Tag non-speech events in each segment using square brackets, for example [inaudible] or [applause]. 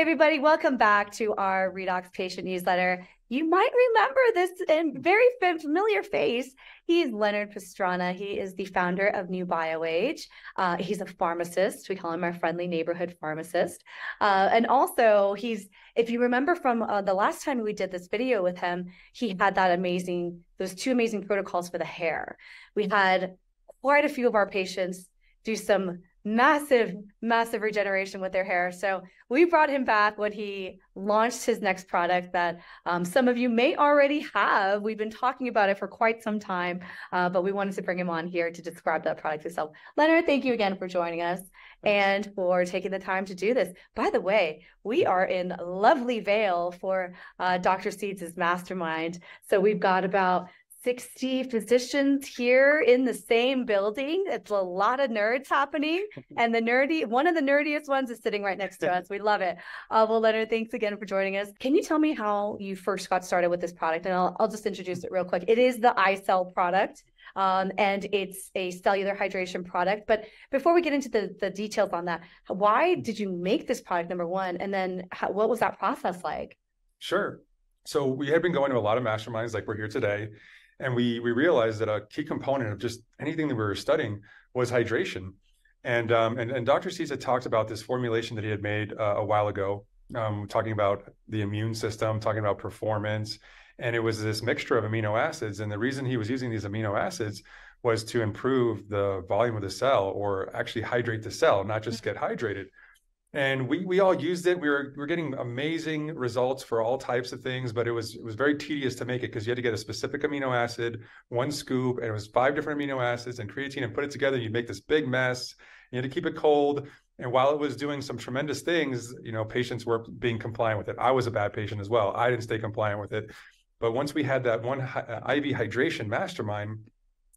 Hey, everybody, welcome back to our Redox patient newsletter. You might remember this and very familiar face. He's Leonard Pastrana. He is the founder of New BioAge. Uh, he's a pharmacist. We call him our friendly neighborhood pharmacist. Uh, and also, he's, if you remember from uh, the last time we did this video with him, he had that amazing, those two amazing protocols for the hair. We had quite a few of our patients do some massive, massive regeneration with their hair. So we brought him back when he launched his next product that um, some of you may already have. We've been talking about it for quite some time, uh, but we wanted to bring him on here to describe that product itself. Leonard, thank you again for joining us and for taking the time to do this. By the way, we are in lovely Vail for uh, Dr. Seeds' mastermind. So we've got about 60 physicians here in the same building. It's a lot of nerds happening. [laughs] And the nerdy, one of the nerdiest ones is sitting right next to [laughs] us. We love it. Uh, well, Leonard, thanks again for joining us. Can you tell me how you first got started with this product? And I'll, I'll just introduce it real quick. It is the iCell product. Um, and it's a cellular hydration product. But before we get into the, the details on that, why did you make this product, number one? And then how, what was that process like? Sure. So we had been going to a lot of masterminds like we're here today and we we realized that a key component of just anything that we were studying was hydration. And um, and, and Dr. Had talked about this formulation that he had made uh, a while ago, um, talking about the immune system, talking about performance, and it was this mixture of amino acids. And the reason he was using these amino acids was to improve the volume of the cell, or actually hydrate the cell, not just get hydrated and we we all used it. We were we were getting amazing results for all types of things, but it was it was very tedious to make it because you had to get a specific amino acid, one scoop, and it was five different amino acids and creatine, and put it together. You'd make this big mess. You had to keep it cold. And while it was doing some tremendous things, you know, patients were being compliant with it. I was a bad patient as well. I didn't stay compliant with it. But once we had that one uh, IV hydration mastermind,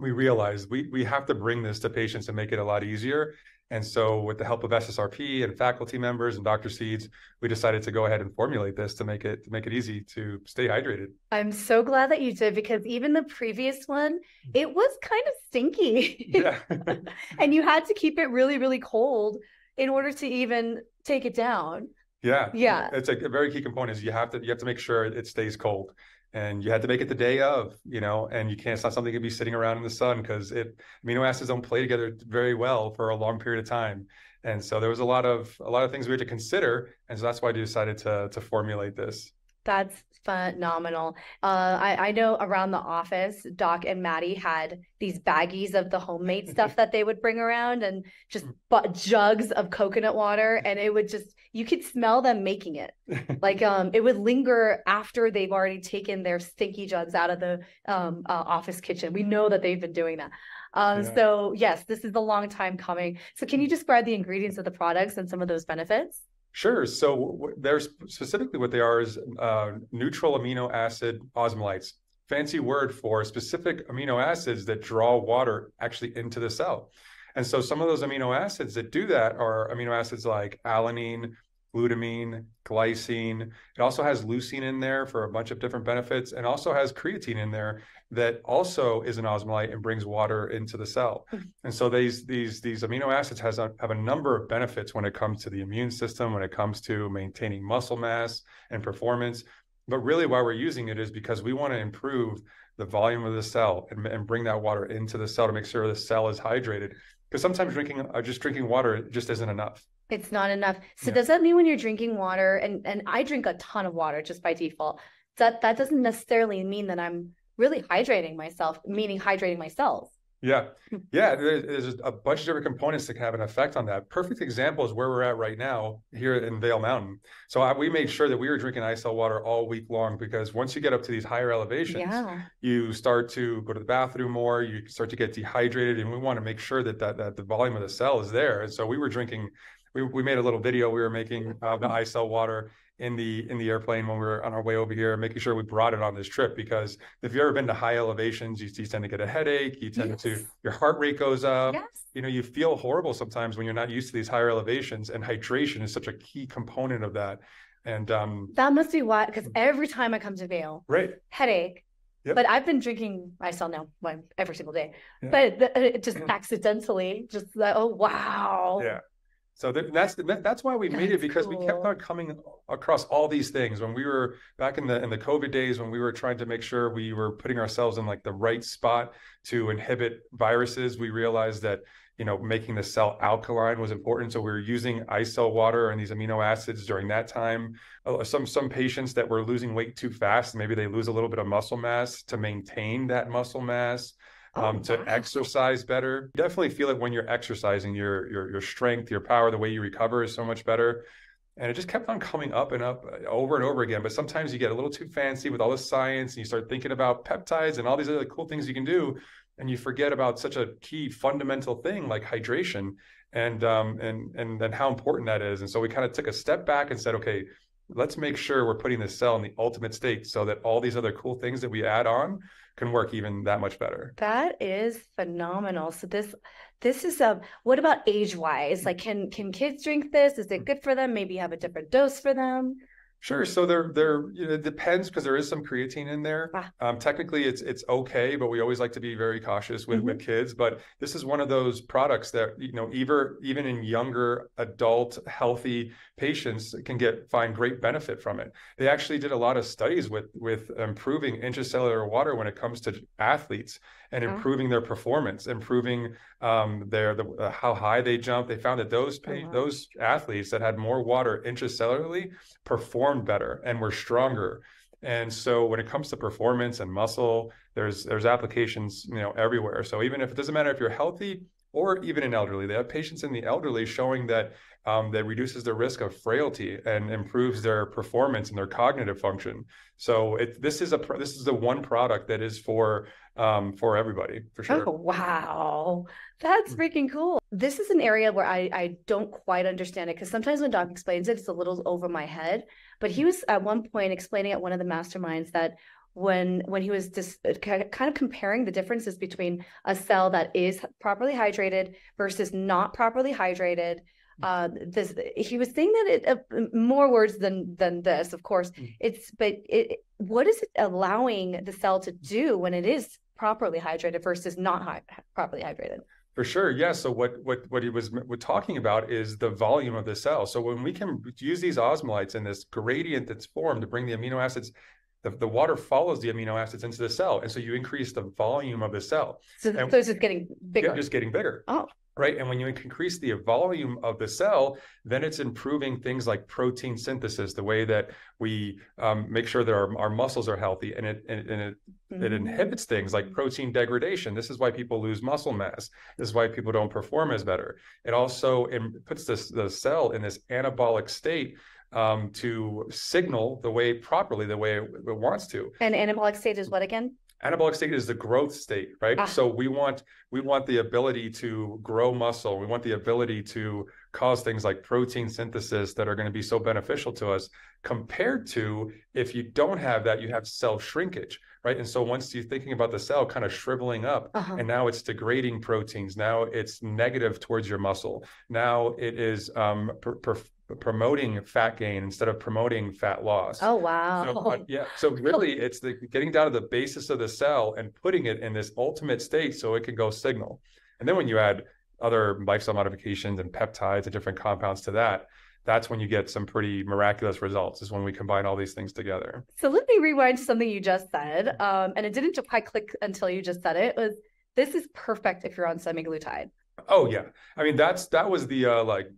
we realized we we have to bring this to patients and make it a lot easier. And so, with the help of SSRP and faculty members and Dr. Seeds, we decided to go ahead and formulate this to make it to make it easy to stay hydrated. I'm so glad that you did because even the previous one, hmm. it was kind of stinky. Yeah. [laughs] and you had to keep it really, really cold in order to even take it down. Yeah. Yeah. It's a, a very key component is you have to you have to make sure it stays cold and you had to make it the day of, you know, and you can't, it's not something you can be sitting around in the sun because it amino acids don't play together very well for a long period of time. And so there was a lot of a lot of things we had to consider. And so that's why I decided to to formulate this. That's phenomenal. Uh, I, I know around the office, Doc and Maddie had these baggies of the homemade [laughs] stuff that they would bring around and just mm. jugs of coconut water. And it would just, you could smell them making it. like [laughs] um, it would linger after they've already taken their stinky jugs out of the um, uh, office kitchen. We know that they've been doing that. Um, yeah. So yes, this is a long time coming. So can you describe the ingredients of the products and some of those benefits? Sure. So there's specifically what they are is uh, neutral amino acid osmolytes. Fancy word for specific amino acids that draw water actually into the cell. And so some of those amino acids that do that are amino acids like alanine, glutamine, glycine. It also has leucine in there for a bunch of different benefits and also has creatine in there that also is an osmolyte and brings water into the cell. Hmm. And so these these these amino acids has a, have a number of benefits when it comes to the immune system, when it comes to maintaining muscle mass and performance. But really why we're using it is because we want to improve the volume of the cell and, and bring that water into the cell to make sure the cell is hydrated. Because sometimes drinking uh, just drinking water just isn't enough. It's not enough. So yeah. does that mean when you're drinking water and and I drink a ton of water just by default, that that doesn't necessarily mean that I'm really hydrating myself, meaning hydrating my cells. Yeah. [laughs] Yeah. There's, there's, a bunch of different components that can have an effect on that. Perfect example is where we're at right now here in Vail Mountain. So I, we made sure that we were drinking iCell water all week long because once you get up to these higher elevations, yeah. you start to go to the bathroom more, you start to get dehydrated, and we want to make sure that, that, that the volume of the cell is there. And so we were drinking we, we made a little video we were making of the iCell water in the in the airplane when we were on our way over here, making sure we brought it on this trip because if you've ever been to high elevations, you, you tend to get a headache, you tend yes. to your heart rate goes up. Yes. You know, you feel horrible sometimes when you're not used to these higher elevations, and hydration is such a key component of that. And um, that must be why, because every time I come to Vail, right, headache. Yep. But I've been drinking iCell now every single day, yeah. but the, just [clears throat] accidentally, just like, oh wow, yeah So that, that's that's why we made it because cool. we kept on coming across all these things when we were back in the in the COVID days when we were trying to make sure we were putting ourselves in like the right spot to inhibit viruses. We realized that you know making the cell alkaline was important, so we were using iCell water and these amino acids during that time. Uh, some some patients that were losing weight too fast, maybe they lose a little bit of muscle mass to maintain that muscle mass um, to exercise better. You Definitely feel it when you're exercising. Your your your strength, your power, the way you recover is so much better. And it just kept on coming up and up uh, over and over again. But sometimes you get a little too fancy with all the science, and you start thinking about peptides and all these other cool things you can do, and you forget about such a key fundamental thing like hydration and um, and and and how important that is. And so we kind of took a step back and said, okay, let's make sure we're putting the cell in the ultimate state so that all these other cool things that we add on can work even that much better. That is phenomenal. So this this is a what about age wise? Like can can kids drink this? Is it hmm. good for them? Maybe have a different dose for them? Sure. So there, there, you know, it depends because there is some creatine in there. Ah. Um, technically, it's it's okay, but we always like to be very cautious with, mm-hmm. with kids. But this is one of those products that you know, even even in younger adult healthy patients can get find great benefit from it. They actually did a lot of studies with with improving intracellular water when it comes to athletes and oh. improving their performance, improving um, their the, uh, how high they jump. They found that those oh, wow. those athletes that had more water intracellularly performed better and were stronger. And so when it comes to performance and muscle, there's there's applications you know everywhere. So even if it doesn't matter if you're healthy or even in elderly, they have patients in the elderly showing that um, that reduces the risk of frailty and improves their performance and their cognitive function. So it, this is a this is the one product that is for um, for everybody for sure. Oh wow, that's mm. freaking cool. This is an area where I I don't quite understand it because sometimes when Doc explains it, it's a little over my head. But he was at one point explaining at one of the masterminds that when when he was just kind of comparing the differences between a cell that is properly hydrated versus not properly hydrated uh, this he was saying that it uh, more words than than this of course. Mm. it's but it what is it allowing the cell to do when it is properly hydrated versus not properly hydrated? For sure yeah. So what what what he was talking about is the volume of the cell. So when we can use these osmolytes and this gradient that's formed to bring the amino acids the, the water follows the amino acids into the cell and so you increase the volume of the cell so, and, it's just getting bigger just getting bigger oh right? And when you increase the volume of the cell, then it's improving things like protein synthesis, the way that we um, make sure that our, our muscles are healthy, and it and, and it mm-hmm. it inhibits things like protein degradation. This is why people lose muscle mass. This is why people don't perform as better. It also it puts this the cell in this anabolic state um, to signal the way properly, the way it, it wants to. And anabolic state is what again? anabolic state is the growth state right ah. so we want we want the ability to grow muscle we want the ability to cause things like protein synthesis that are going to be so beneficial to us compared to if you don't have that you have cell shrinkage right and so once you're thinking about the cell kind of shriveling up uh-huh. and now it's degrading proteins now it's negative towards your muscle now it is um, per, per, promoting fat gain instead of promoting fat loss. Oh wow! So, uh, yeah, so [laughs] really, it's the getting down to the basis of the cell and putting it in this ultimate state so it can go signal. And then when you add other lifestyle modifications and peptides and different compounds to that, that's when you get some pretty miraculous results. Is when we combine all these things together. So let me rewind to something you just said, um, and it didn't quite click until you just said it. it was this is perfect if you're on semaglutide. Oh yeah, I mean that's that was the uh, like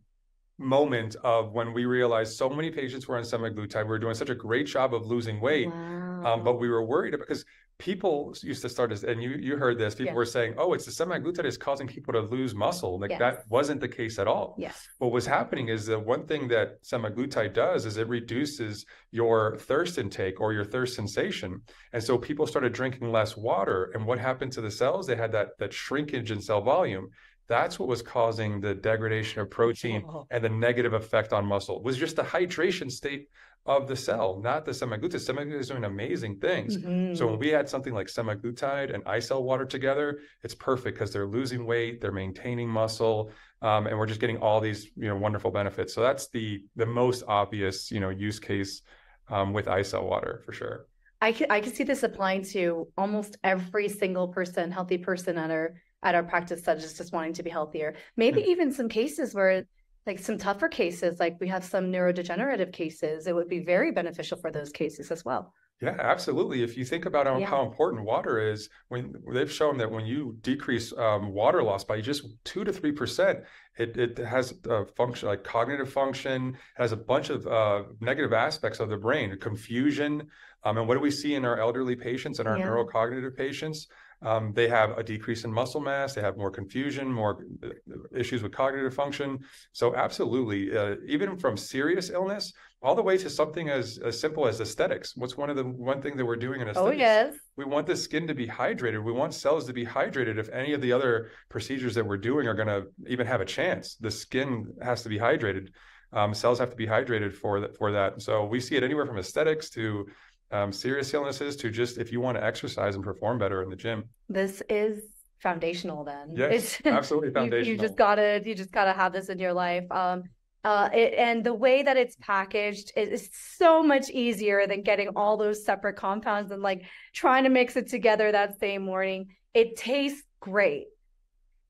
moment of when we realized so many patients were on semaglutide. We were doing such a great job of losing weight, wow. um, but we were worried because people used to start as, and you you heard this. People were saying, "Oh, it's the semaglutide is causing people to lose muscle." Like yes. that wasn't the case at all. Yes. What was happening is that one thing that semaglutide does is it reduces your thirst intake or your thirst sensation, and so people started drinking less water. And what happened to the cells? They had that that shrinkage in cell volume. That's what was causing the degradation of protein oh. and the negative effect on muscle. Was just the hydration state of the cell, not the semaglutide. Semaglutide is doing amazing things. Mm-hmm. So when we add something like semaglutide and iCell water together, it's perfect because they're losing weight, they're maintaining muscle, um, and we're just getting all these you know wonderful benefits. So that's the the most obvious you know use case um, with iCell water for sure. I can I can see this applying to almost every single person, healthy person at our at our practice that is just wanting to be healthier. Maybe mm-hmm. even some cases where like some tougher cases, like we have some neurodegenerative cases, it would be very beneficial for those cases as well. Yeah, absolutely. If you think about how, Yeah. how important water is, when they've shown that when you decrease um, water loss by just two to three percent, it it has a function like cognitive function, has a bunch of uh, negative aspects of the brain, confusion. Um, and what do we see in our elderly patients and our Yeah. neurocognitive patients? Um, they have a decrease in muscle mass, they have more confusion, more uh, issues with cognitive function. So absolutely, uh, even from serious illness all the way to something as, as simple as aesthetics. What's one of the one thing that we're doing in aesthetics? Oh, aesthetics? yes. We want the skin to be hydrated. We want cells to be hydrated. If any of the other procedures that we're doing are going to even have a chance, the skin has to be hydrated. Um, cells have to be hydrated for that. For that, so we see it anywhere from aesthetics to um, serious illnesses to just if you want to exercise and perform better in the gym. This is foundational then. Yes, It's- [laughs] absolutely you, foundational. you just gotta you just gotta have this in your life um uh it, and the way that it's packaged is so much easier than getting all those separate compounds and like trying to mix it together that same morning it tastes great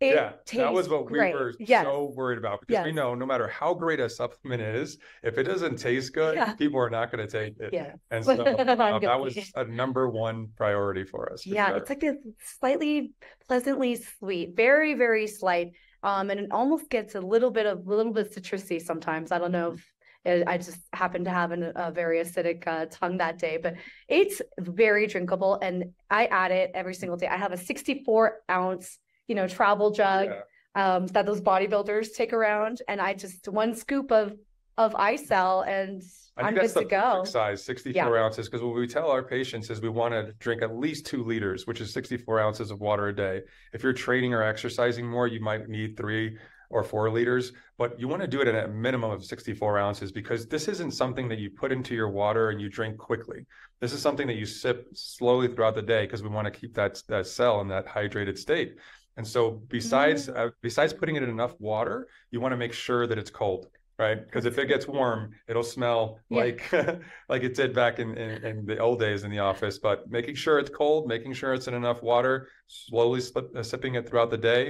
it yeah, that was what great. we were yes. so worried about because we know no matter how great a supplement is, if it doesn't taste good, Yeah. people are not going to take it. yeah And [laughs] so uh, that was a number one priority for us. for yeah sure. it's like this slightly pleasantly sweet very very slight um and it almost gets a little bit of a little bit citrusy sometimes i don't know if it, i just happened to have an, a very acidic uh, tongue that day but it's very drinkable and i add it every single day i have a 64 ounce you know travel jug Yeah. um that those bodybuilders take around and i just one scoop of of iCell and I i'm think good to go size, 64 ounces, because what we tell our patients is we want to drink at least two liters, which is 64 ounces of water a day. If you're training or exercising more, you might need three or four liters, but you want to do it at a minimum of 64 ounces because this isn't something that you put into your water and you drink quickly. This is something that you sip slowly throughout the day because we want to keep that, that cell in that hydrated state. And so besides Mm. uh, besides putting it in enough water, you want to make sure that it's cold right? Because if it gets warm, it'll smell Yeah. like [laughs] like it did back in, in in the old days in the office. But making sure it's cold, making sure it's in enough water, slowly slip, uh, sipping it throughout the day,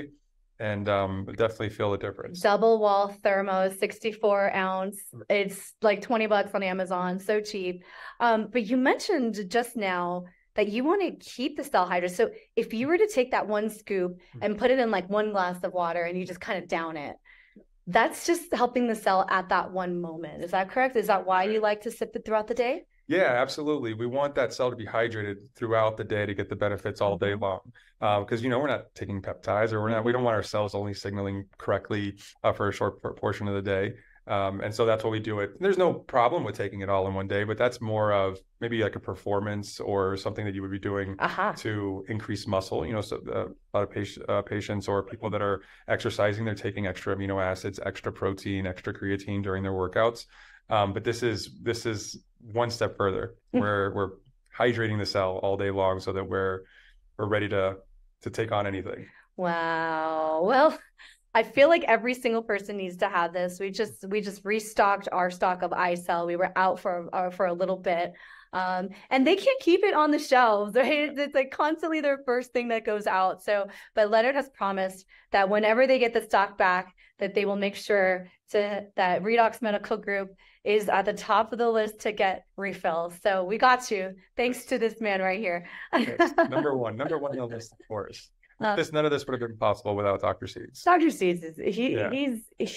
and um, definitely feel the difference. double wall thermo 64 ounce it's like 20 bucks on amazon so cheap um but you mentioned just now that you want to keep the cell hydrated so if you were to take that one scoop and put it in like one glass of water and you just kind of down it that's just helping the cell at that one moment is that correct is that why you like to sip it throughout the day Yeah, absolutely. We want that cell to be hydrated throughout the day to get the benefits all day Mhm. long. Because you know we're not taking peptides, or we're not. We don't want our cells only signaling correctly uh, for a short portion of the day. Um, and so that's what we do it. There's no problem with taking it all in one day, but that's more of maybe like a performance or something that you would be doing aha to increase muscle. You know, so uh, a lot of patient, uh, patients or people that are exercising, they're taking extra amino acids, extra protein, extra creatine during their workouts. Um, but this is this is one step further. Mm. We're we're hydrating the cell all day long so that we're we're ready to to take on anything. Wow. Well, I feel like every single person needs to have this. We just we just restocked our stock of iCell. We were out for uh, for a little bit. Um, and they can't keep it on the shelves, [laughs] right? It's like constantly their first thing that goes out. So, but Leonard has promised that whenever they get the stock back, that they will make sure to that Redox Medical Group is at the top of the list to get refills. So we got you, thanks to this man right here. [laughs] Number one, number one on the list, of course. Uh, this none of this would have been possible without Dr. Seeds. Dr. Seeds is he Yeah. he's, he's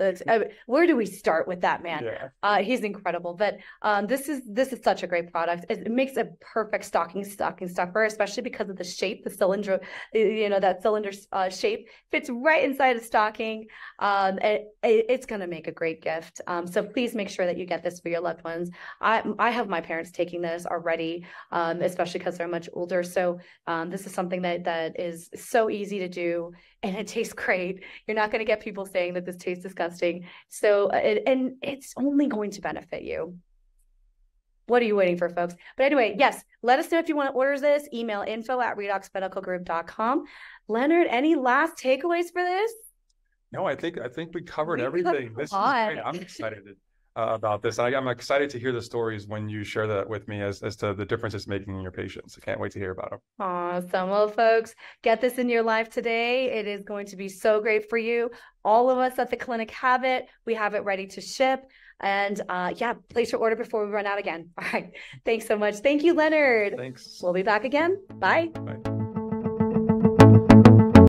Mean, where do we start with that man? Yeah. Uh, he's incredible, but um, this is this is such a great product. It, it makes a perfect stocking stocking stuffer, especially because of the shape, the cylinder, uh, you know that cylinder uh, shape fits right inside a stocking. Um, it, it- it's going to make a great gift. Um, so please make sure that you get this for your loved ones. I I have my parents taking this already, um, especially because they're much older. So um, this is something that that is so easy to do, and it tastes [laughs] great. You're not going to get people saying that this tastes disgusting. So, uh, it, and it's only going to benefit you. What are you waiting for, folks? But anyway, yes, let us know if you want to order this. Email info at redoxmedicalgroup.com. Leonard, any last takeaways for this? No, I think I think we covered We everything. This is great. I'm excited. Uh, about this. I, I'm excited to hear the stories when you share that with me as, as to the difference it's making in your patients. I can't wait to hear about them. Awesome. Well, folks, get this in your life today. It is going to be so great for you. All of us at the clinic have it. We have it ready to ship. And uh, yeah, place your order before we run out again. [laughs] All right. Thanks so much. Thank you, Leonard. Thanks. We'll be back again. Bye. Bye.